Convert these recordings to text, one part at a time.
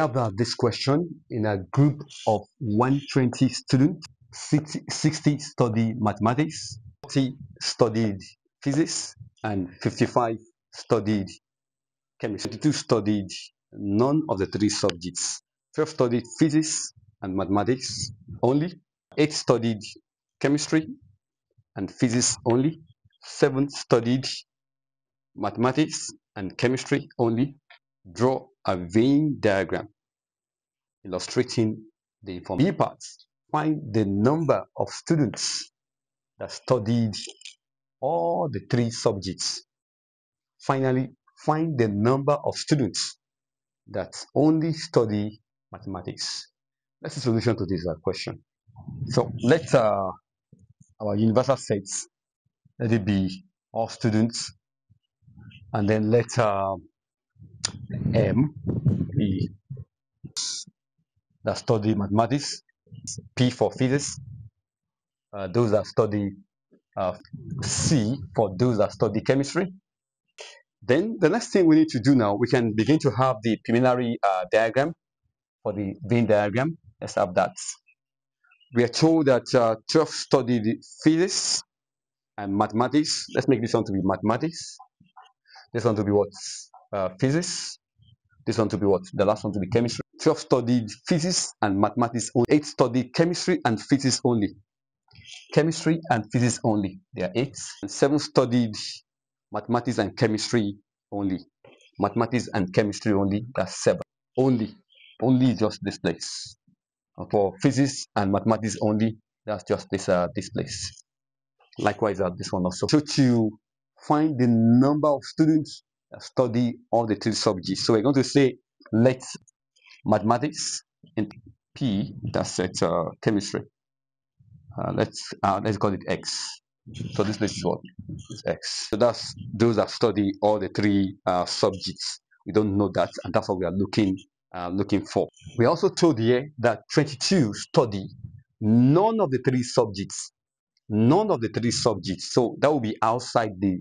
have uh, this question in a group of 120 students. 60, 60 study mathematics, 40 studied physics, and 55 studied chemistry. 22 studied none of the three subjects. 12 studied physics and mathematics only. 8 studied chemistry and physics only. 7 studied mathematics and chemistry only. Draw a Venn diagram illustrating the information. B parts. Find the number of students that studied all the three subjects. Finally, find the number of students that only study mathematics. That's the solution to this uh, question. So let uh, our universal sets, let it be all students, and then let uh, M be that study mathematics, P for physics, uh, those that study uh, C for those that study chemistry. Then the next thing we need to do now, we can begin to have the preliminary uh, diagram for the Venn diagram. Let's have that. We are told that uh, 12 studied physics and mathematics. Let's make this one to be mathematics. This one to be what? Uh, physics. This one to be what? The last one to be chemistry. 12 studied physics and mathematics. 8 studied chemistry and physics only chemistry and physics only. There are eight. And seven studied mathematics and chemistry only. Mathematics and chemistry only. That's seven. Only. Only just this place. For physics and mathematics only, that's just this uh, this place. Likewise, uh, this one also. So to find the number of students study all the three subjects. So we're going to say let mathematics and P, that's at uh, chemistry. Uh, let's uh, let's call it x. So this is what is x. So that's those that study all the three uh, subjects. We don't know that and that's what we are looking uh, looking for. We also told here that 22 study none of the three subjects none of the three subjects. So that will be outside the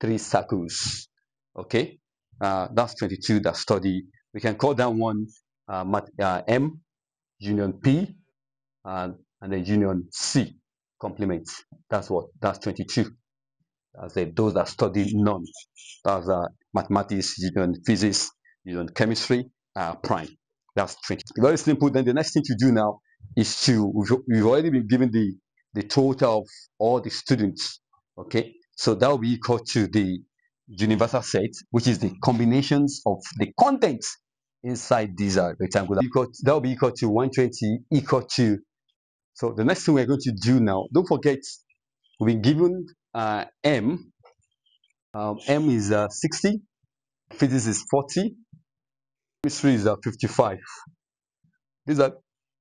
three circles okay uh, that's 22 that study we can call that one uh, uh m union p and and then union C complement. That's what, that's 22. That's it, those that study none. That's uh, mathematics, union physics, union chemistry, uh, prime. That's 20. Very simple. Then the next thing to do now is to, we've, we've already been given the, the total of all the students. Okay. So that will be equal to the universal set, which is the combinations of the contents inside these uh, rectangular. Equal, that will be equal to 120 equal to so the next thing we're going to do now, don't forget, we've been given uh, M. Um, M is uh, 60, physics is 40, chemistry is uh, 55. These are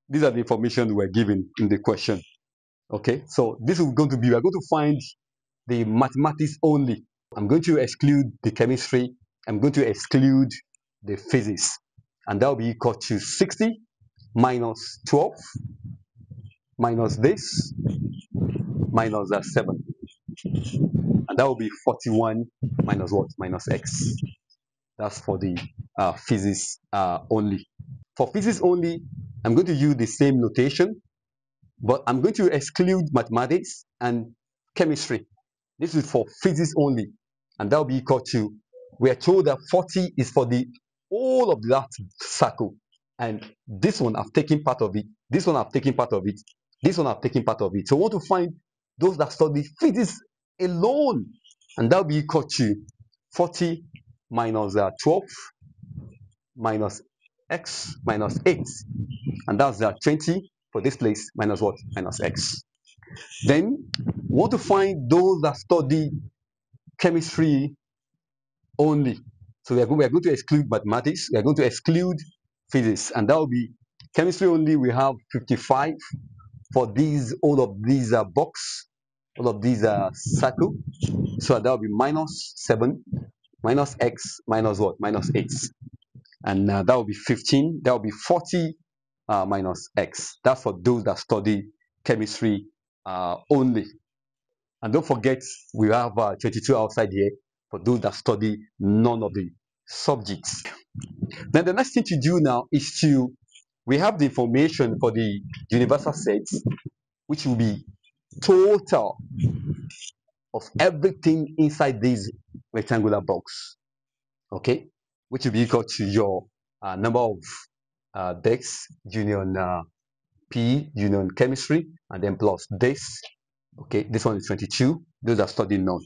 these are the information we're given in the question. Okay, so this is going to be, we're going to find the mathematics only. I'm going to exclude the chemistry. I'm going to exclude the physics. And that will be equal to 60 minus 12 minus this minus that 7 and that will be 41 minus what? Minus x. That's for the uh, physics uh, only. For physics only I'm going to use the same notation but I'm going to exclude mathematics and chemistry. This is for physics only and that will be equal to we are told that 40 is for the all of that circle and this one I've taken part of it this one I've taken part of it this one I've taken part of it. So I want to find those that study physics alone. And that will be equal to 40 minus uh, 12 minus x minus 8. And that's uh, 20 for this place minus what? Minus x. Then want to find those that study chemistry only. So we are, going, we are going to exclude mathematics. We are going to exclude physics. And that will be chemistry only. We have 55 for these all of these uh, box all of these uh, circle so that will be minus 7 minus x minus what minus 8 and uh, that will be 15 that will be 40 uh, minus x that's for those that study chemistry uh, only and don't forget we have uh, 22 outside here for those that study none of the subjects. Then the next thing to do now is to, we have the information for the universal sets, which will be total of everything inside this rectangular box, okay, which will be equal to your uh, number of uh, decks union uh, P union chemistry, and then plus this, okay, this one is 22. Those are studied none.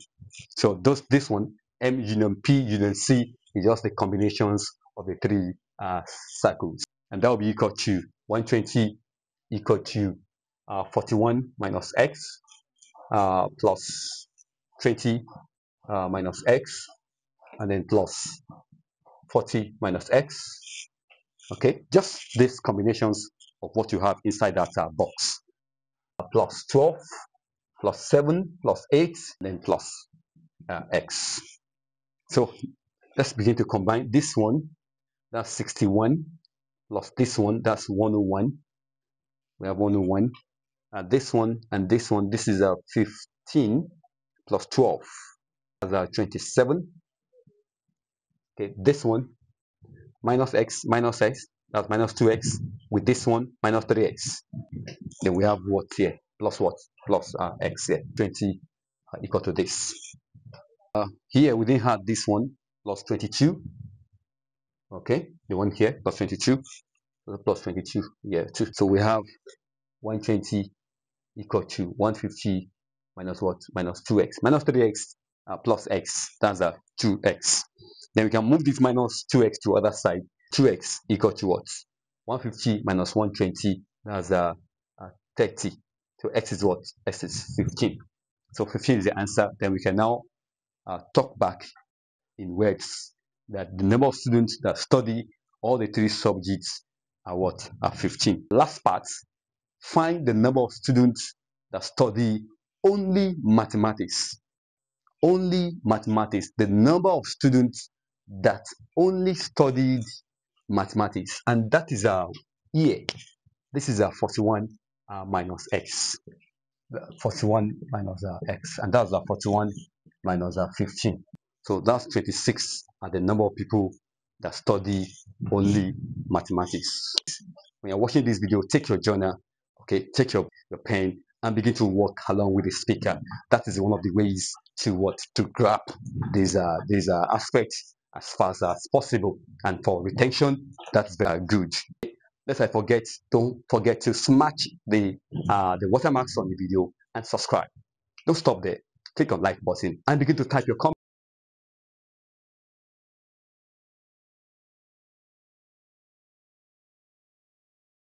So those this one M union P union C is just the combinations of the three uh, circles, and that will be equal to 120 equal to uh, 41 minus x uh, plus 20 uh, minus x and then plus 40 minus x okay just these combinations of what you have inside that uh, box plus 12 plus 7 plus 8 then plus uh, x. So let's begin to combine this one that's 61 plus this one that's 101 we have 101 uh, this one and this one this is a 15 plus 12 that's a 27 okay this one minus x minus x that's minus 2x with this one minus 3x then we have what here plus what? Plus uh, x here 20 uh, equal to this. Uh, here we didn't have this one plus 22 okay the one here plus 22 plus 22 yeah two. so we have 120 equal to 150 minus what? Minus 2x minus 3x uh, plus x. That's a 2x then we can move this minus 2x to other side. 2x equal to what? 150 minus 120 that's a, a 30 so x is what? X is 15 so 15 is the answer. Then we can now uh, talk back in words that the number of students that study all the three subjects are what? Are 15 last part. Find the number of students that study only mathematics. Only mathematics. The number of students that only studied mathematics. And that is our here this is our 41 uh, minus x. 41 minus uh, x. And that's a 41 minus uh, 15 so that's 26 are the number of people that study only mathematics. When you're watching this video take your journal okay? Take your, your pen and begin to work along with the speaker. That is one of the ways to what? To grab these uh these uh aspects as fast as possible. And for retention that's very good let's I forget don't forget to smash the uh the watermarks on the video and subscribe. Don't stop there. Click on like button and begin to type your comment